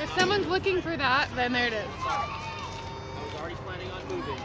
If someone's looking for that, then there it is. I was already planning on moving.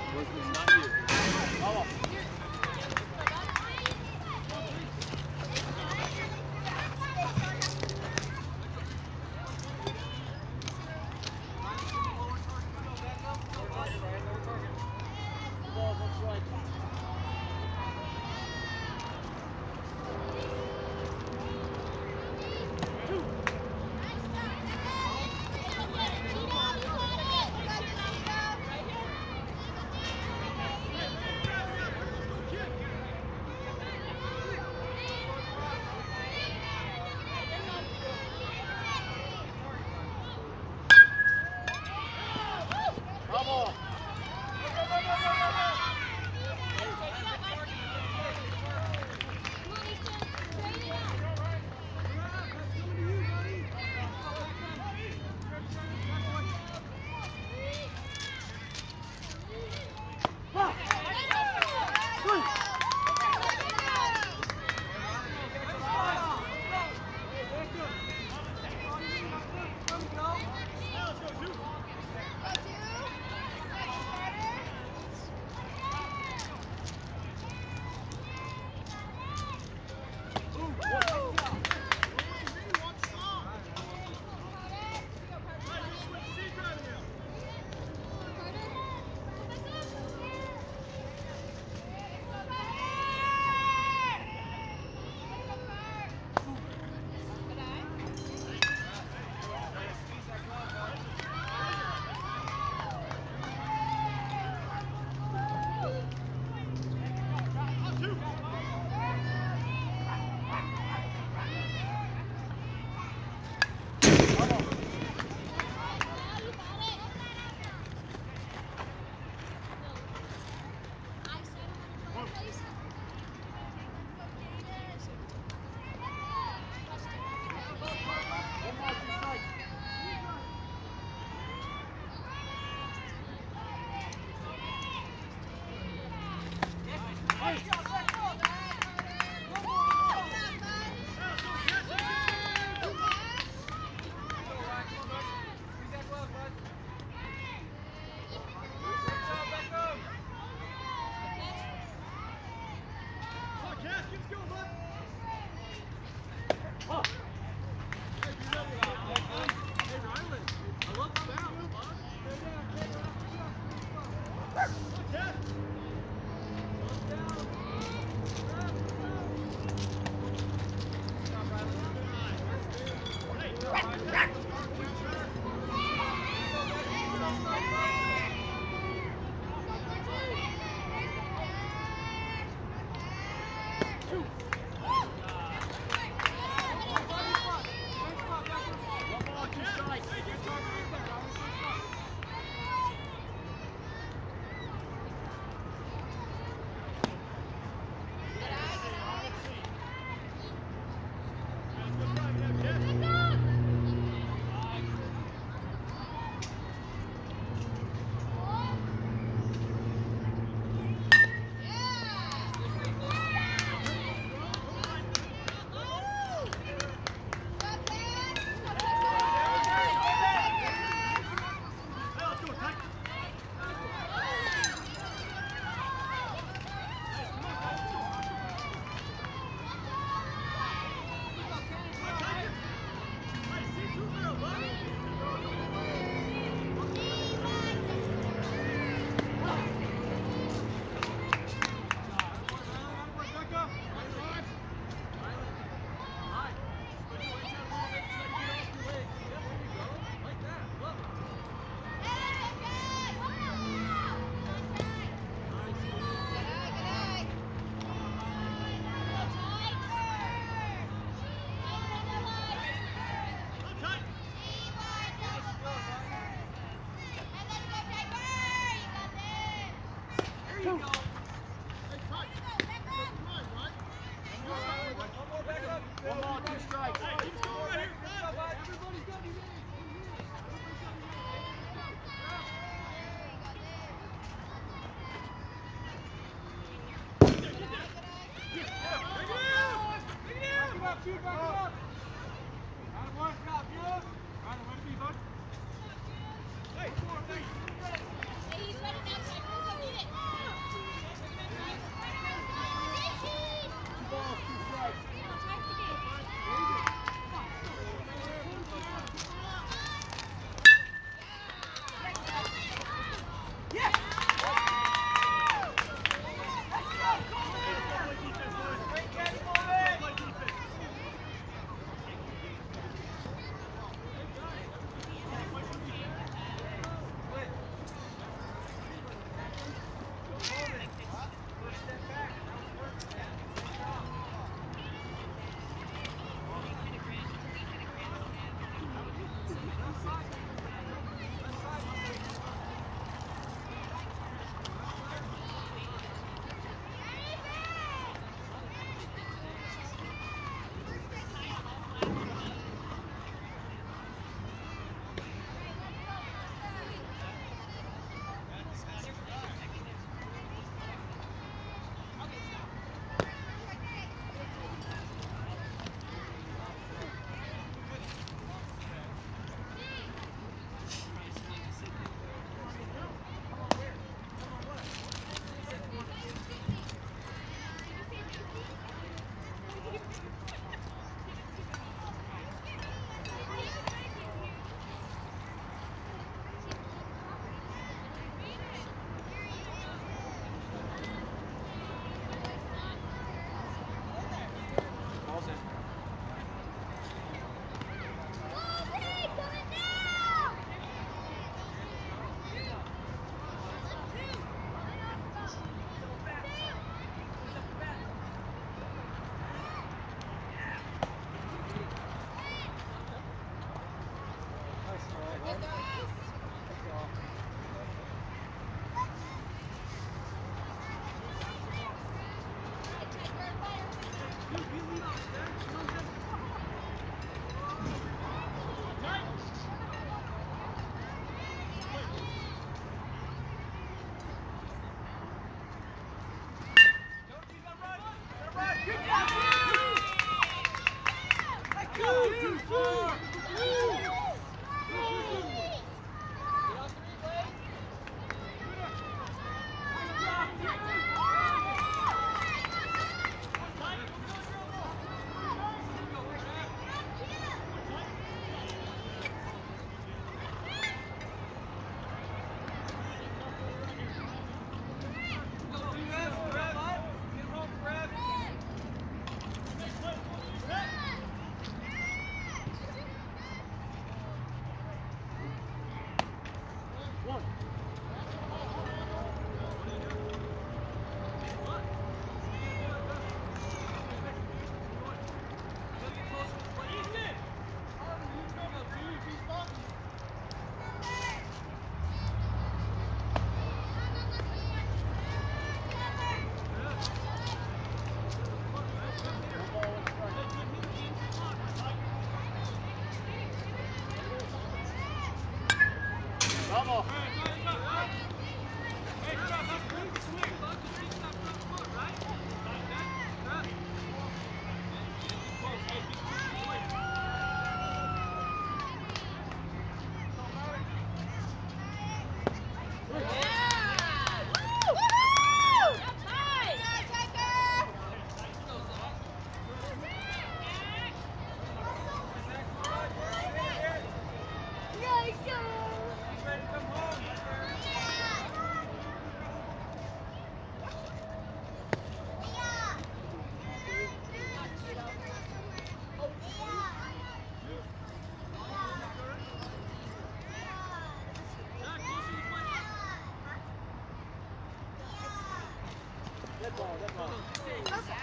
Ball. Two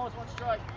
balls, one strike.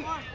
No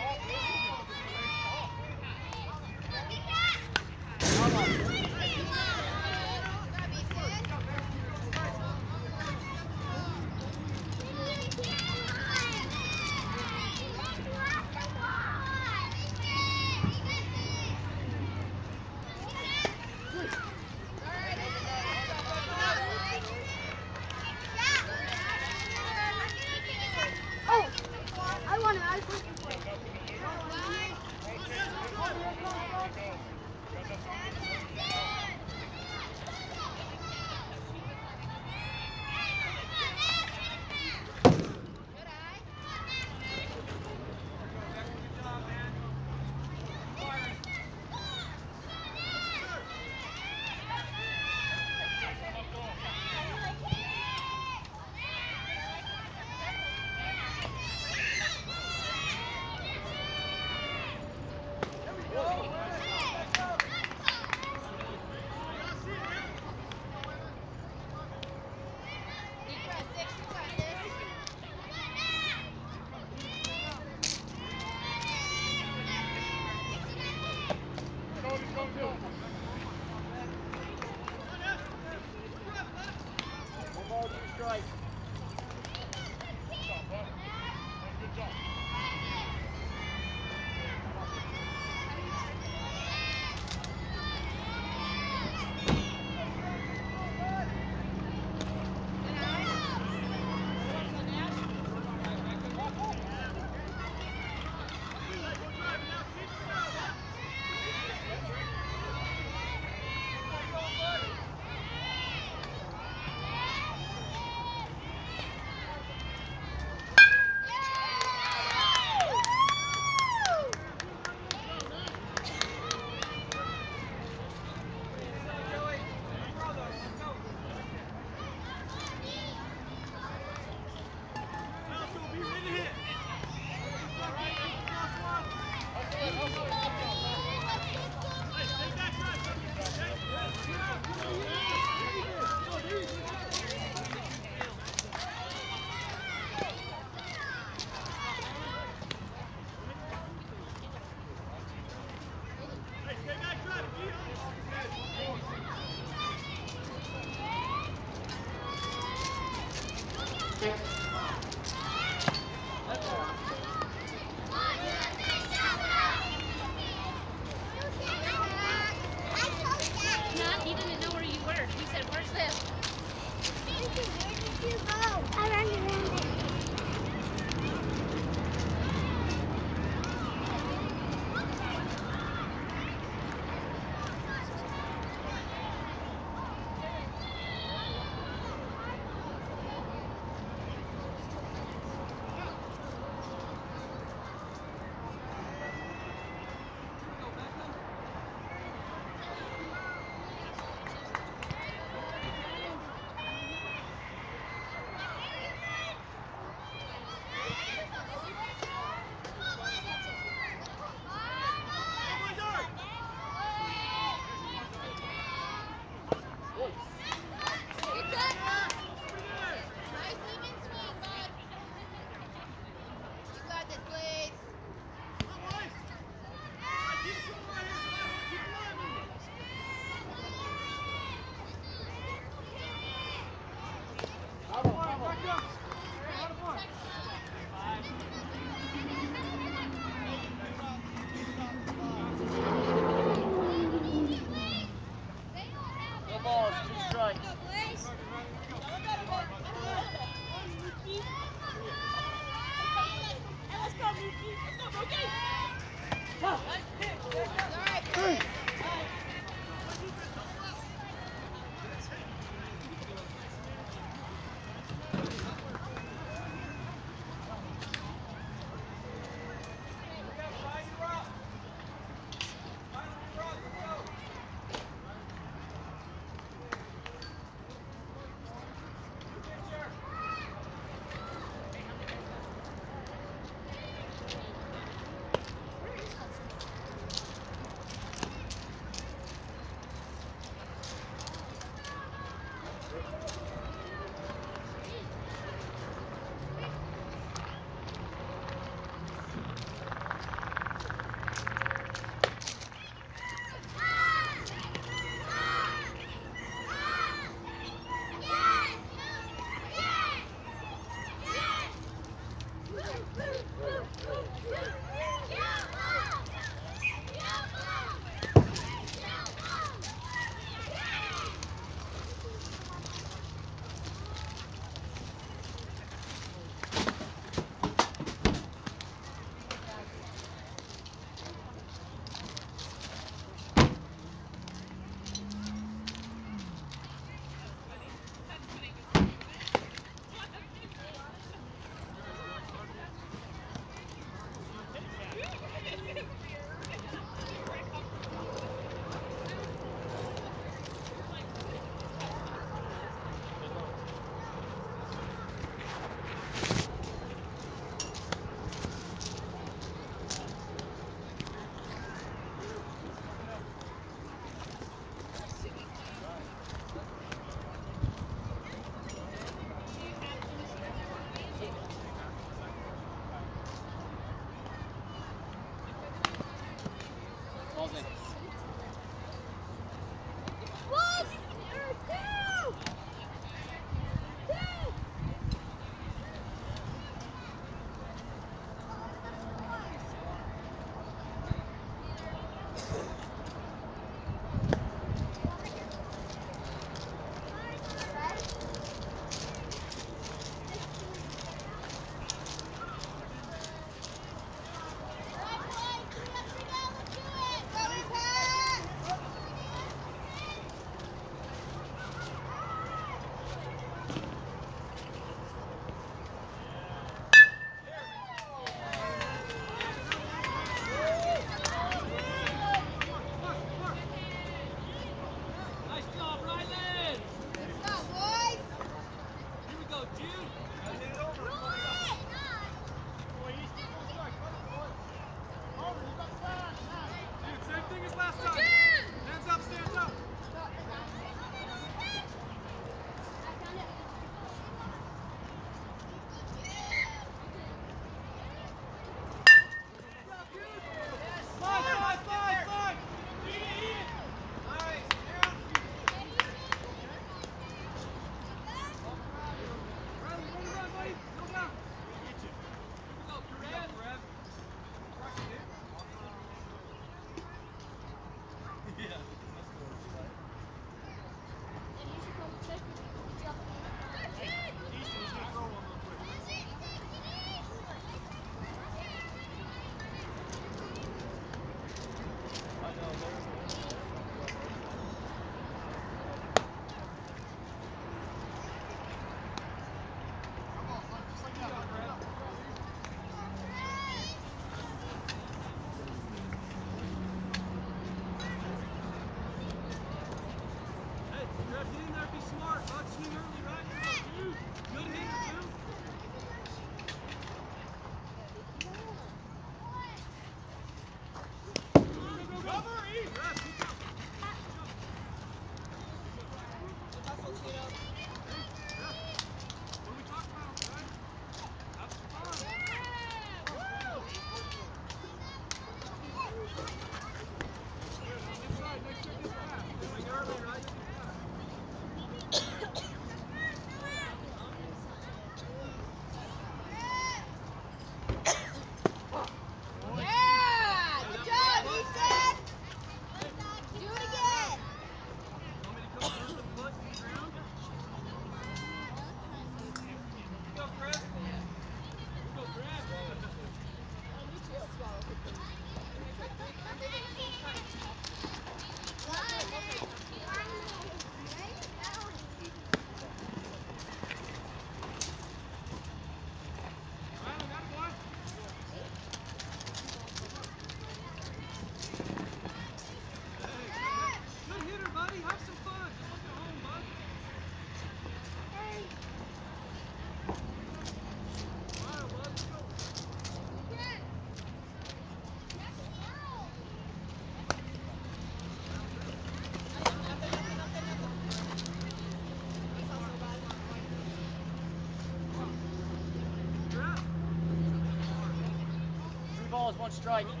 strike.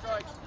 Strike.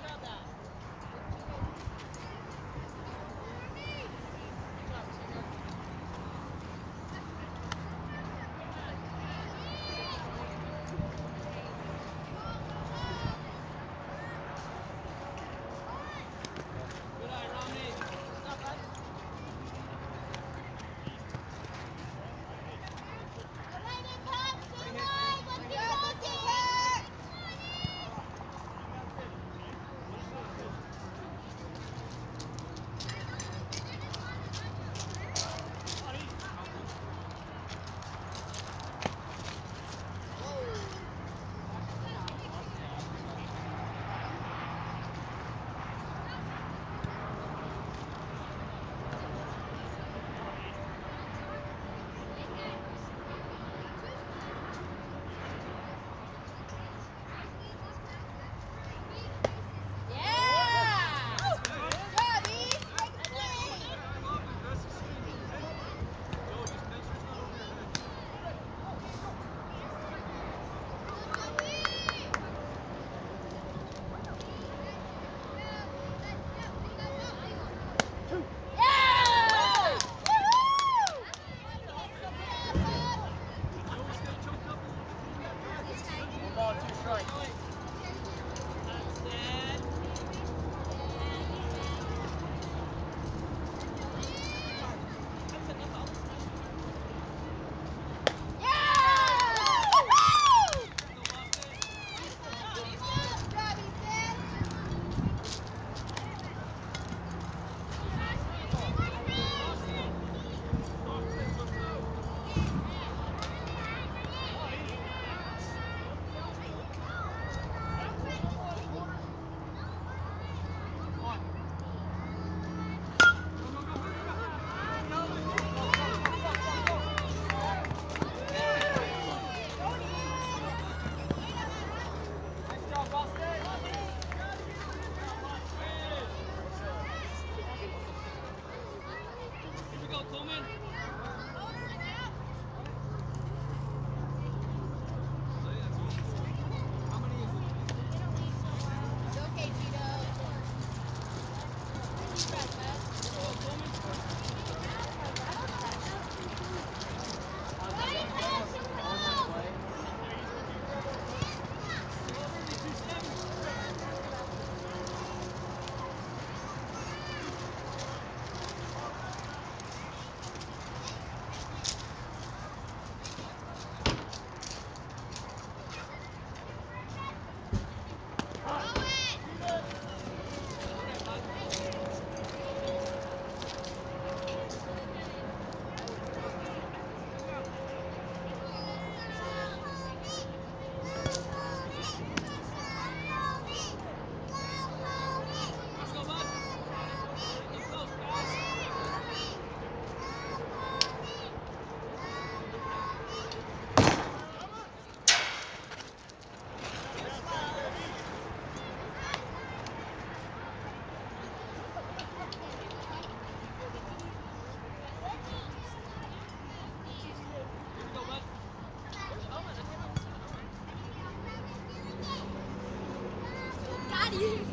you.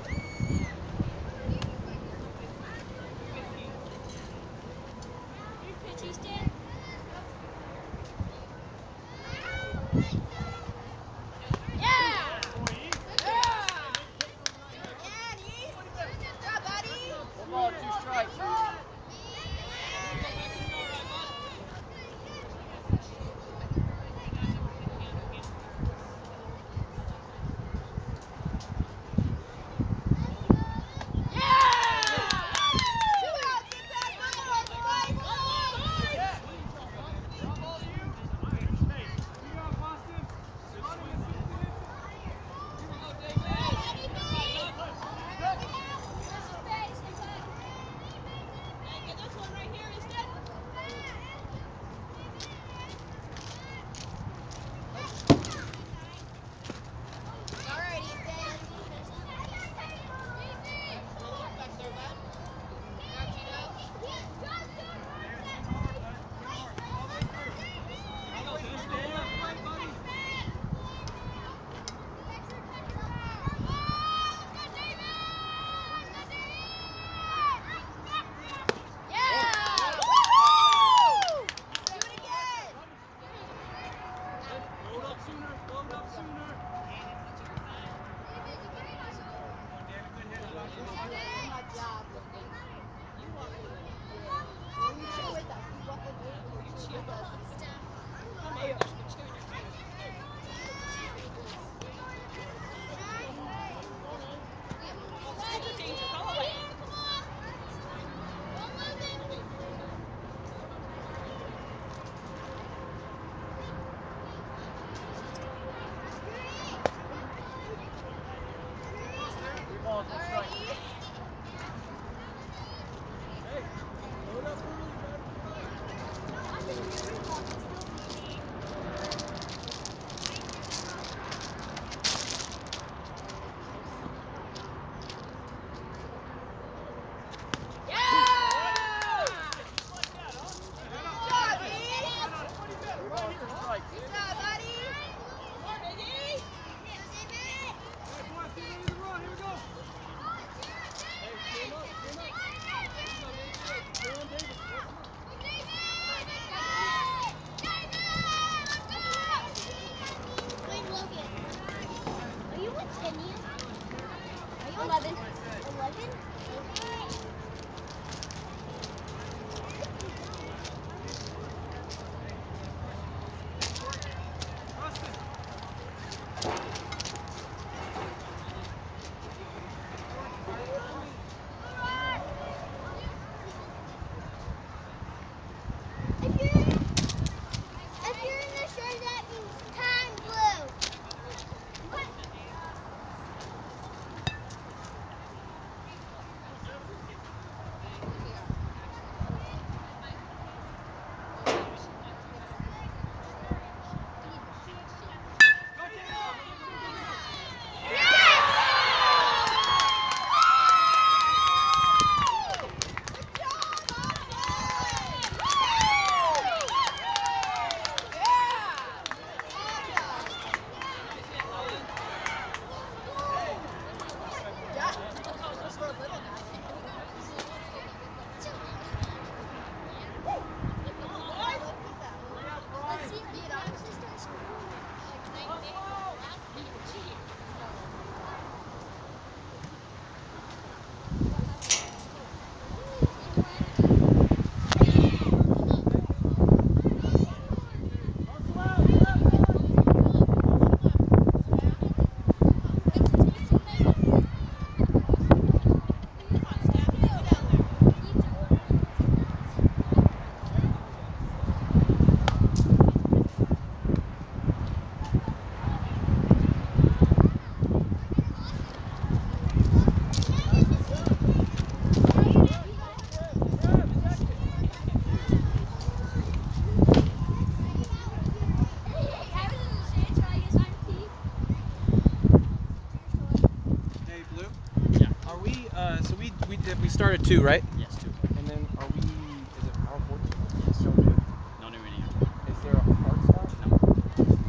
start at two, right? Yes, two. And then are we? Is it power forward? Yes. So new. No new inning. Is there a hard stop? No.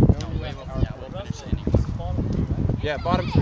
No, No, we we will, yeah, we'll finish innings. Bottom three, right? Yeah, bottom three.